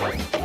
Bye.